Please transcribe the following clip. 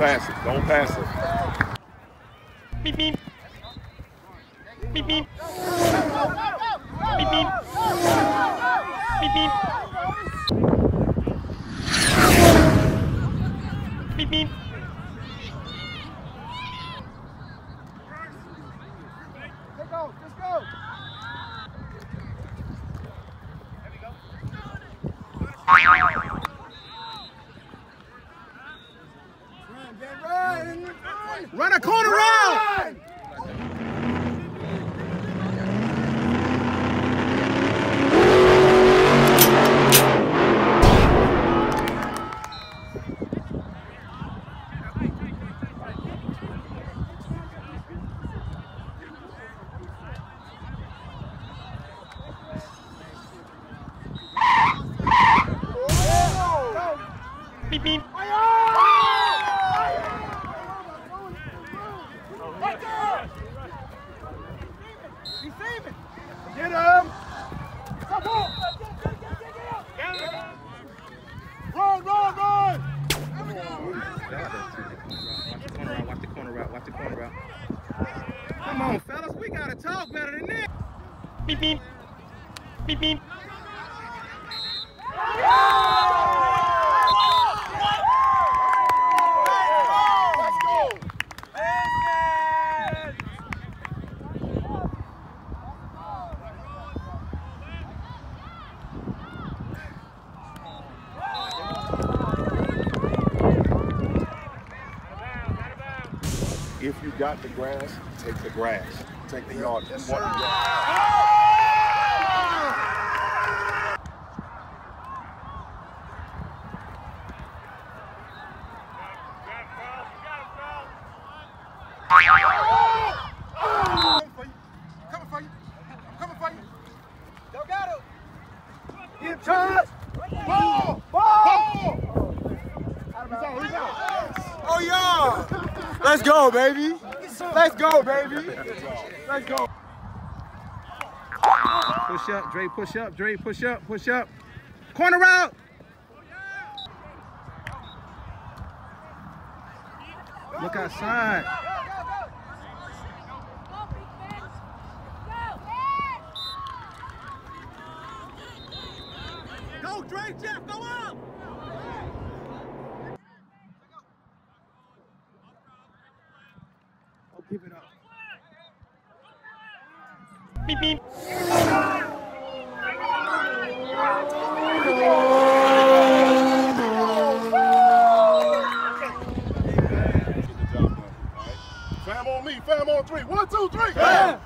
pass it. Don't pass it. Beep beep. Beep beep. Beep beep. Beep beep. Beep beep. Let's go. Let's go. Run, a corner route. Beep beep. The corner route. Come on, fellas. We gotta talk better than that. Beep beep. Beep beep. Let's go. If you got the grass, take the grass. Take the yard. Yes, One sir. yard. Coming Let's go, baby. Let's go, baby. Let's go. Push up, Dre. Push up, Dre. Push up. Push up. Corner route. Look outside. Go, Dre. Jeff, go up. Give it up. Beep beep. Get the job done. All right. Fam on me. Fam on three. One, two, three. Fam.